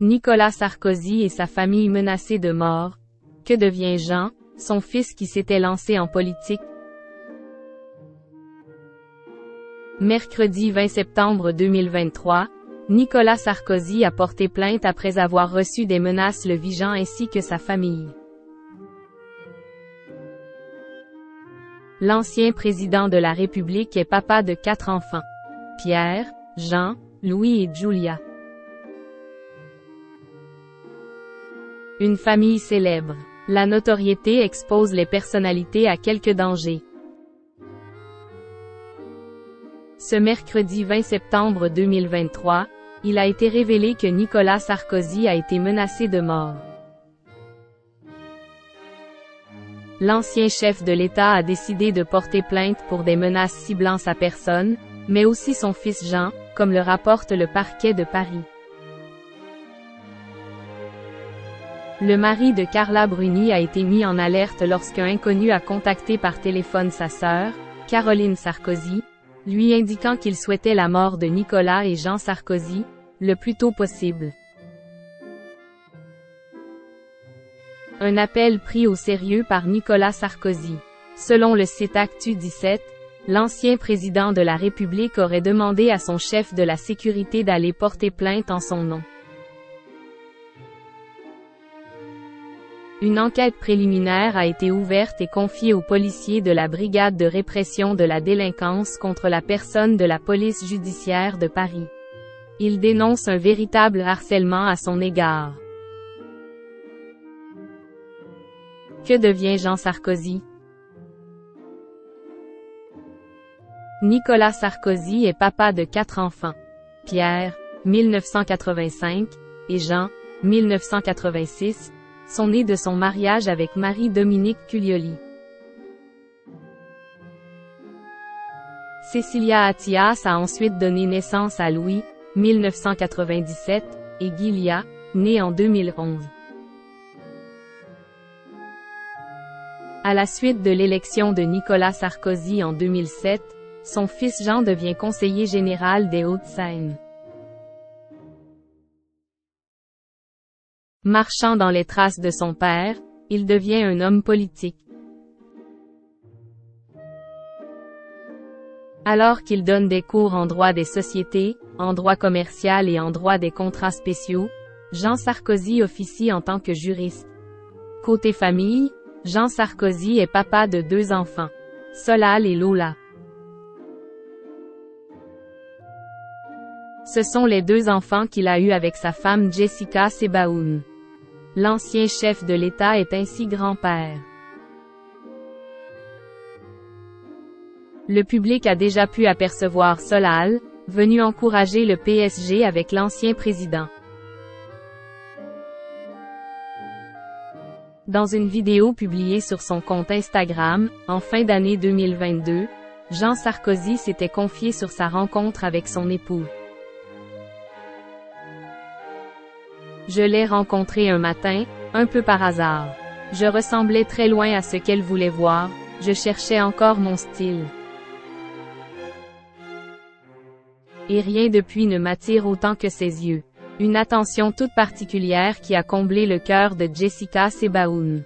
Nicolas Sarkozy et sa famille menacés de mort. Que devient Jean, son fils qui s'était lancé en politique? Mercredi 20 septembre 2023, Nicolas Sarkozy a porté plainte après avoir reçu des menaces le vigeant ainsi que sa famille. L'ancien président de la République est papa de quatre enfants. Pierre, Jean, Louis et Julia. Une famille célèbre. La notoriété expose les personnalités à quelques dangers. Ce mercredi 20 septembre 2023, il a été révélé que Nicolas Sarkozy a été menacé de mort. L'ancien chef de l'État a décidé de porter plainte pour des menaces ciblant sa personne, mais aussi son fils Jean, comme le rapporte le parquet de Paris. Le mari de Carla Bruni a été mis en alerte lorsqu'un inconnu a contacté par téléphone sa sœur, Caroline Sarkozy, lui indiquant qu'il souhaitait la mort de Nicolas et Jean Sarkozy, le plus tôt possible. Un appel pris au sérieux par Nicolas Sarkozy. Selon le site Actu 17, l'ancien président de la République aurait demandé à son chef de la sécurité d'aller porter plainte en son nom. Une enquête préliminaire a été ouverte et confiée aux policiers de la Brigade de répression de la délinquance contre la personne de la police judiciaire de Paris. Il dénonce un véritable harcèlement à son égard. Que devient Jean Sarkozy? Nicolas Sarkozy est papa de quatre enfants. Pierre, 1985, et Jean, 1986, sont nés de son mariage avec Marie-Dominique Culioli. Cecilia Attias a ensuite donné naissance à Louis, 1997, et Gilia, né en 2011. À la suite de l'élection de Nicolas Sarkozy en 2007, son fils Jean devient conseiller général des Hauts-de-Seine. Marchant dans les traces de son père, il devient un homme politique. Alors qu'il donne des cours en droit des sociétés, en droit commercial et en droit des contrats spéciaux, Jean Sarkozy officie en tant que juriste. Côté famille, Jean Sarkozy est papa de deux enfants, Solal et Lola. Ce sont les deux enfants qu'il a eus avec sa femme Jessica Sebaoun. L'ancien chef de l'État est ainsi grand-père. Le public a déjà pu apercevoir Solal, venu encourager le PSG avec l'ancien président. Dans une vidéo publiée sur son compte Instagram, en fin d'année 2022, Jean Sarkozy s'était confié sur sa rencontre avec son époux. Je l'ai rencontrée un matin, un peu par hasard. Je ressemblais très loin à ce qu'elle voulait voir, je cherchais encore mon style. Et rien depuis ne m'attire autant que ses yeux. Une attention toute particulière qui a comblé le cœur de Jessica Sebaoun.